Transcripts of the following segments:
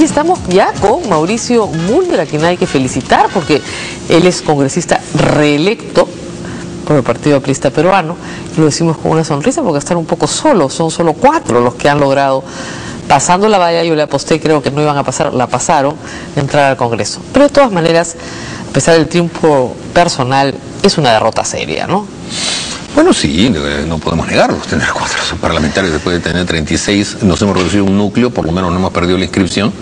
Y estamos ya con Mauricio Mulder, a quien hay que felicitar porque él es congresista reelecto por el Partido Aprista Peruano. Y lo decimos con una sonrisa porque están un poco solos, son solo cuatro los que han logrado, pasando la valla, yo le aposté, creo que no iban a pasar, la pasaron, entrar al Congreso. Pero de todas maneras, a pesar del triunfo personal, es una derrota seria, ¿no? Bueno, sí, no podemos negarlo. Tener cuatro parlamentarios después de tener 36, nos hemos reducido un núcleo, por lo menos no hemos perdido la inscripción,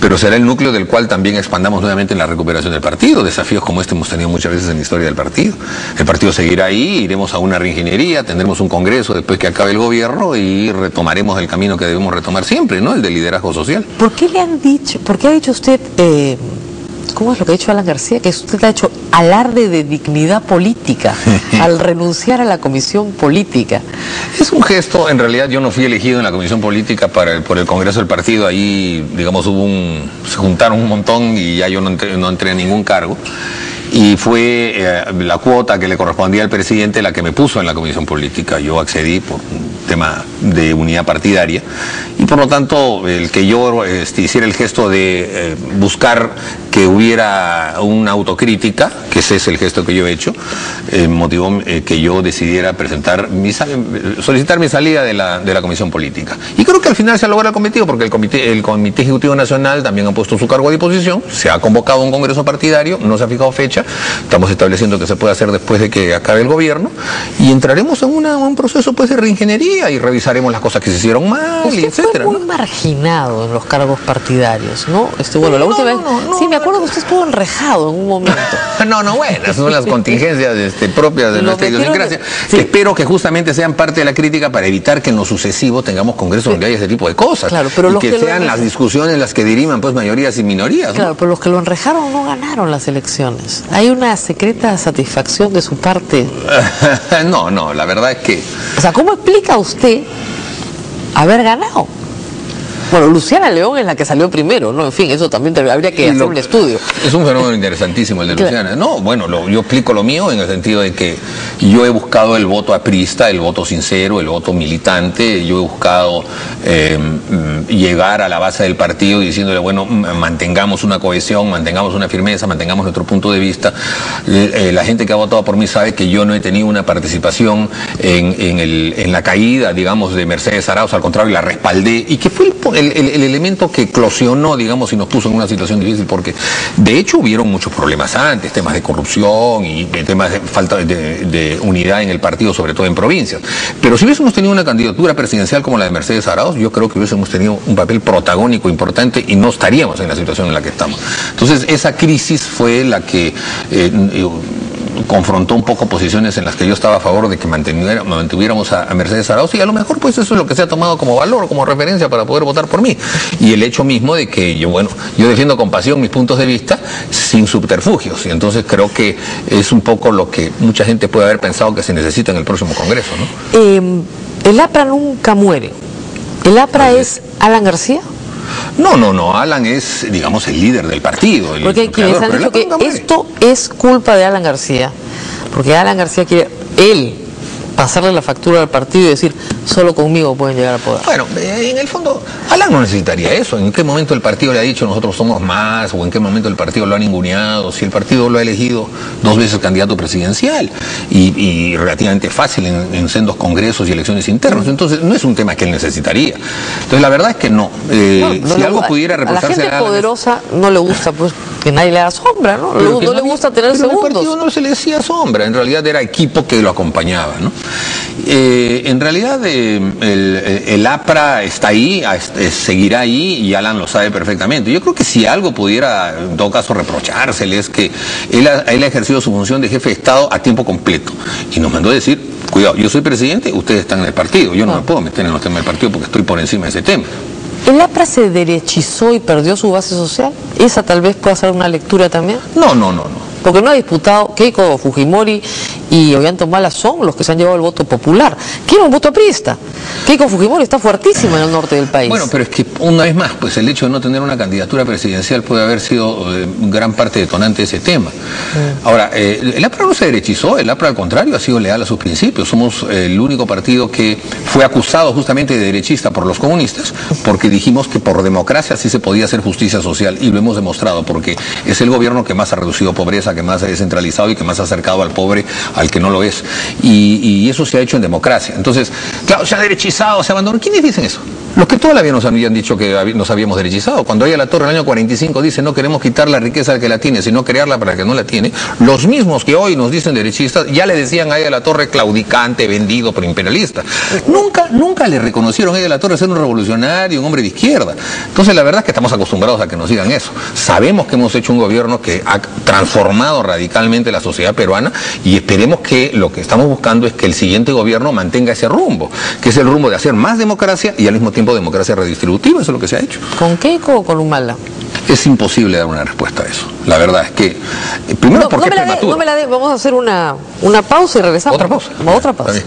pero será el núcleo del cual también expandamos nuevamente en la recuperación del partido. Desafíos como este hemos tenido muchas veces en la historia del partido. El partido seguirá ahí, iremos a una reingeniería, tendremos un congreso después que acabe el gobierno y retomaremos el camino que debemos retomar siempre, ¿no? El de liderazgo social. ¿Por qué le han dicho, por qué ha dicho usted... Eh ¿Cómo es lo que ha dicho Alan García? Que usted ha hecho alarde de dignidad política al renunciar a la comisión política. Es un gesto, en realidad yo no fui elegido en la comisión política para por el Congreso del Partido, ahí digamos hubo un, se juntaron un montón y ya yo no entré, no entré a ningún cargo y fue eh, la cuota que le correspondía al presidente la que me puso en la comisión política. Yo accedí por un tema de unidad partidaria y por lo tanto el que yo este, hiciera el gesto de eh, buscar que hubiera una autocrítica, que ese es el gesto que yo he hecho, eh, motivó que yo decidiera presentar mi solicitar mi salida de la, de la comisión política. Y creo que al final se ha logrado el cometido porque el comité, el comité Ejecutivo Nacional también ha puesto su cargo a disposición, se ha convocado un congreso partidario, no se ha fijado fecha, estamos estableciendo que se puede hacer después de que acabe el gobierno y entraremos en un proceso pues de reingeniería y revisaremos las cosas que se hicieron mal, y etcétera. Fue muy marginado en los cargos partidarios, ¿no? Este, bueno, la última vez, sí, me acuerdo que usted estuvo enrejado en un momento. no, no, bueno, son las contingencias este, propias de nuestra idiosincrasia. Espero que justamente sean parte de la crítica para evitar que en lo sucesivo tengamos congresos donde haya ese tipo de cosas. Claro, pero y que, sean las discusiones las que diriman pues mayorías y minorías. Claro, pero los que lo enrejaron no ganaron las elecciones. ¿Hay una secreta satisfacción de su parte? no, no, la verdad es que... O sea, ¿cómo explica usted haber ganado? Bueno, Luciana León es la que salió primero, ¿no? En fin, eso también habría que hacer un estudio. Es un fenómeno interesantísimo el de Luciana. No, bueno, yo explico lo mío en el sentido de que yo he buscado el voto aprista, el voto sincero, el voto militante. Yo he buscado eh, mm, llegar a la base del partido diciéndole, bueno, mantengamos una cohesión, mantengamos una firmeza, mantengamos nuestro punto de vista. Eh, la gente que ha votado por mí sabe que yo no he tenido una participación en, la caída, digamos, de Mercedes Arauz, al contrario, la respaldé y que fue el el, elemento que eclosionó, digamos, y nos puso en una situación difícil, porque de hecho hubieron muchos problemas antes, temas de corrupción y temas de falta de, unidad en el partido, sobre todo en provincias. Pero si hubiésemos tenido una candidatura presidencial como la de Mercedes Arauz, yo creo que hubiésemos tenido un papel protagónico importante y no estaríamos en la situación en la que estamos. Entonces, esa crisis fue la que... Eh, confrontó un poco posiciones en las que yo estaba a favor de que mantuviéramos a, Mercedes Arauz y a lo mejor pues eso es lo que se ha tomado como valor, como referencia para poder votar por mí. Y el hecho mismo de que yo, bueno, yo defiendo con pasión mis puntos de vista sin subterfugios y entonces creo que es un poco lo que mucha gente puede haber pensado que se necesita en el próximo Congreso. ¿no? Em, el APRA nunca muere. ¿El APRA es Alan García? No, no, no. Alan es, digamos, el líder del partido. porque hay quienes han dicho que esto es culpa de Alan García. Porque Alan García quiere, él pasarle la factura al partido y decir, solo conmigo pueden llegar a poder. Bueno, eh, en el fondo, Alan no necesitaría eso. ¿En qué momento el partido le ha dicho nosotros somos más? ¿O en qué momento el partido lo ha ninguneado? Si el partido lo ha elegido dos veces candidato presidencial y, relativamente fácil en, sendos congresos y elecciones internas. Entonces, no es un tema que él necesitaría. Entonces, la verdad es que no. Eh, si algo pudiera reportarse a la gente poderosa no le gusta, pues que nadie le da sombra, ¿no? no, le gusta tener pero segundos. el partido no se le decía sombra, en realidad era equipo que lo acompañaba, ¿no? Eh, en realidad eh, el, APRA está ahí, eh, seguirá ahí y Alan lo sabe perfectamente. Yo creo que si algo pudiera, en todo caso, reprochársele es que él ha, él ha ejercido su función de jefe de Estado a tiempo completo y nos mandó a decir, cuidado, yo soy presidente, ustedes están en el partido, yo no, me puedo meter en los temas del partido porque estoy por encima de ese tema. ¿El APRA se derechizó y perdió su base social? ¿Esa tal vez pueda ser una lectura también? No, no, no, no. Porque no ha disputado Keiko Fujimori y Ollanta son los que se han llevado el voto popular. Quiero un voto aprista. Keiko Fujimori está fuertísimo en el norte del país. Bueno, pero es que una vez más, pues el hecho de no tener una candidatura presidencial puede haber sido eh, gran parte detonante de ese tema. Mm. Ahora, eh, el APRA no se derechizó, el APRA al contrario ha sido leal a sus principios. Somos eh, el único partido que fue acusado justamente de derechista por los comunistas porque dijimos que por democracia sí se podía hacer justicia social y lo hemos demostrado porque es el gobierno que más ha reducido pobreza, que más ha descentralizado y que más ha acercado al pobre al que no lo es. Y, eso se ha hecho en democracia. Entonces, claro, se ha derechizado, se abandonó. ¿Quiénes dicen eso? Los que toda la vida nos habían dicho que nos habíamos derechizado. Cuando ella la torre en el año 45 dice no queremos quitar la riqueza al que la tiene, sino crearla para que no la tiene, los mismos que hoy nos dicen derechistas ya le decían a ella la torre claudicante, vendido por imperialista. Nunca, nunca le reconocieron a ella la torre ser un revolucionario, un hombre de izquierda. Entonces la verdad es que estamos acostumbrados a que nos digan eso. Sabemos que hemos hecho un gobierno que ha transformado radicalmente la sociedad peruana y esperemos que lo que estamos buscando es que el siguiente gobierno mantenga ese rumbo, que es el rumbo de hacer más democracia y al mismo tiempo democracia redistributiva, eso es lo que se ha hecho. ¿Con Keiko o con Humala? Es imposible dar una respuesta a eso. La verdad es que, eh, primero porque no me la no me la vamos a hacer una, una pausa y regresamos. Otra pausa. Otra pausa.